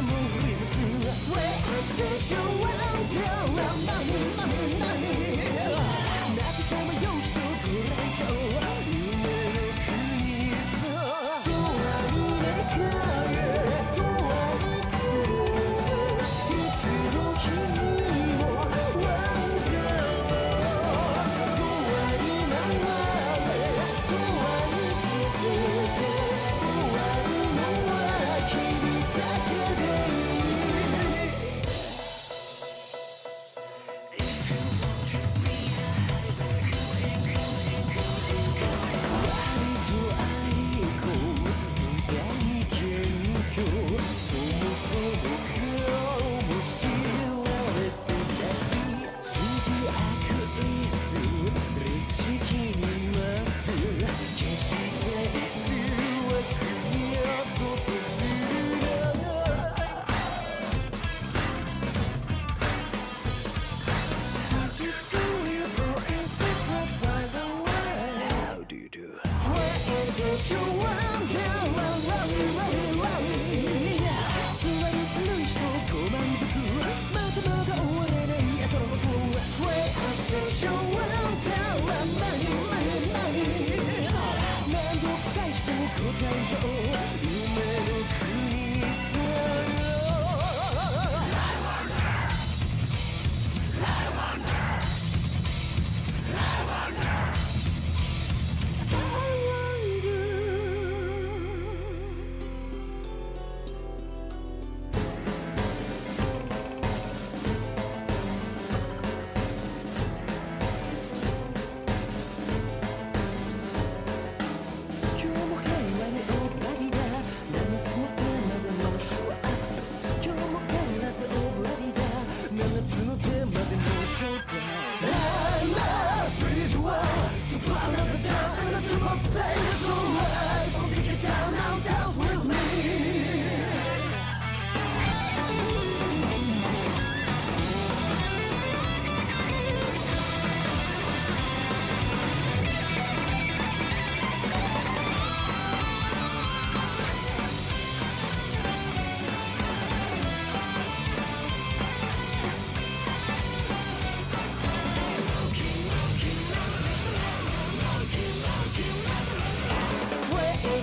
我们彼此，互相拯救。show.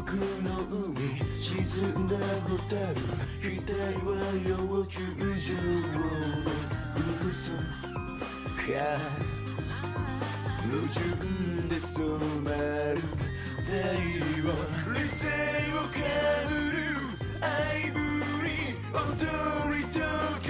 奥の海沈んだホタル額は要求上の嘘が矛盾で染まる。太陽理性をかぶる。愛ぶり踊りとか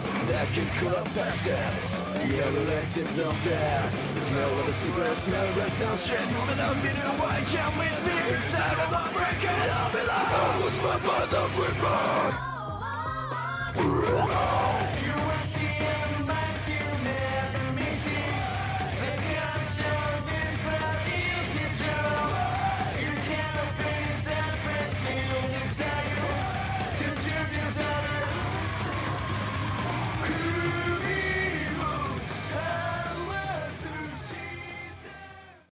that can cut past death. The other tips of death The smell of a cigarette, smell of rest now Shit, woman, I'm beating white, young with me Instead of a freaking I'll be like, I was my mother, we're